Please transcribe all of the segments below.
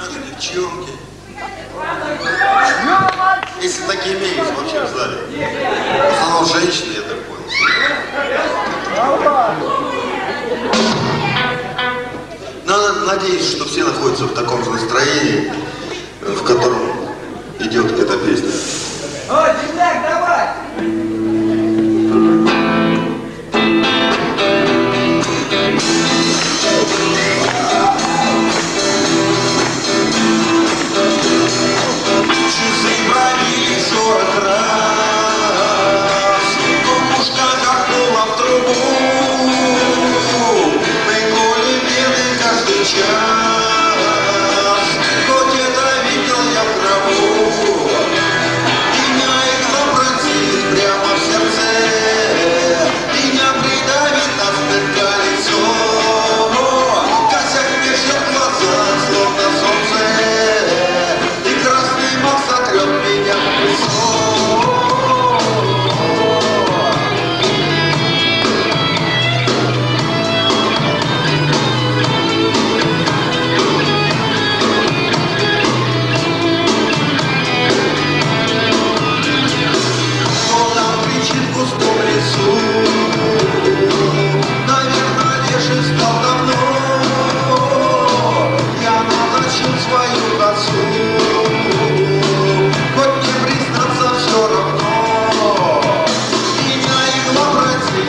даже девчонки. Если такие имеются вообще в зале. В женщины, я так понял. Надо, надеюсь, что все находятся в таком же настроении, в котором идет эта песня. О, земляк, давай!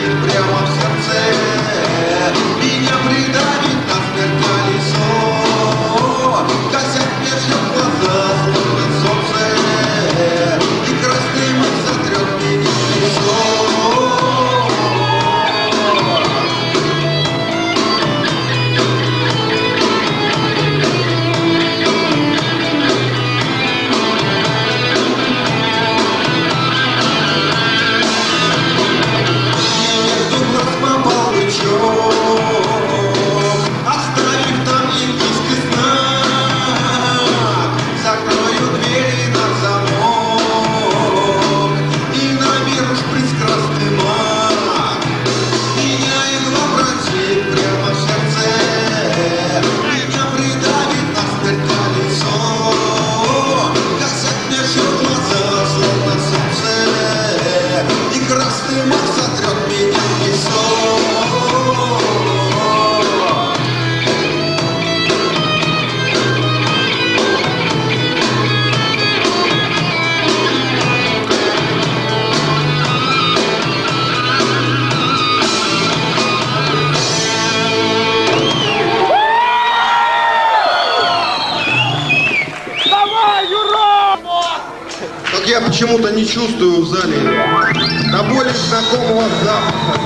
Прямо в сердце. Я почему-то не чувствую в зале до более знакомого запаха.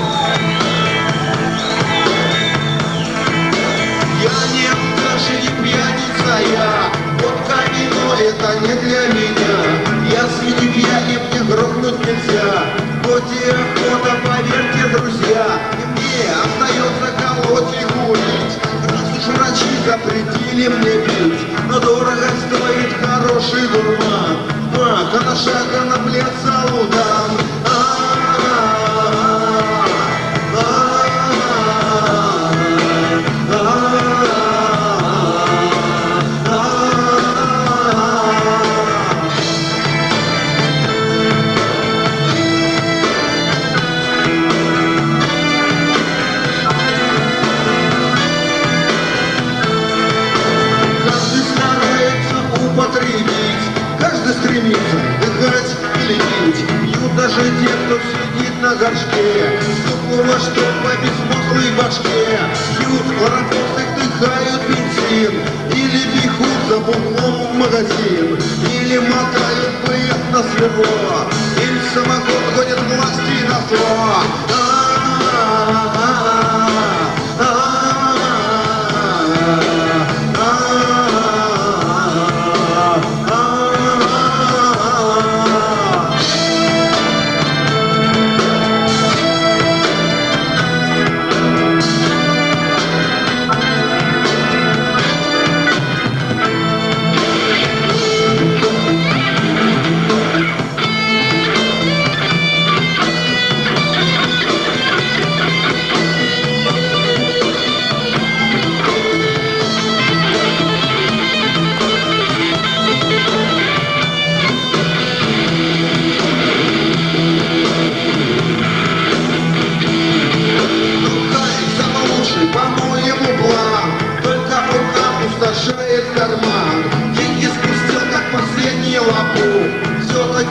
Я не даже не пьяница я, водка вино это не для меня. Я среди пьяни мне грохнуть нельзя, хоть и охота, поверьте, друзья. И мне остается колоть и курить, раз уж врачи запретили мне пить. Но дорого стоит хороший дурман, на шаг, а на плед. Каждый на горшке, сухого, что по безмозглой башке. Пьют и вдыхают бензин, или бегут за буглом в магазин, или мотают плед на сверло, или самоход гонят власти на зло. лапу.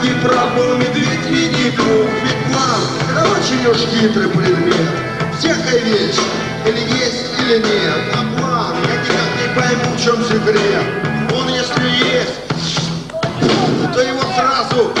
Все-таки прав был медведь Винни-Пух. Ведь план – это очень уж хитрый предмет. Всякая вещь или есть, или нет. А план, я никак не пойму, в чем секрет. Он если есть, то его сразу,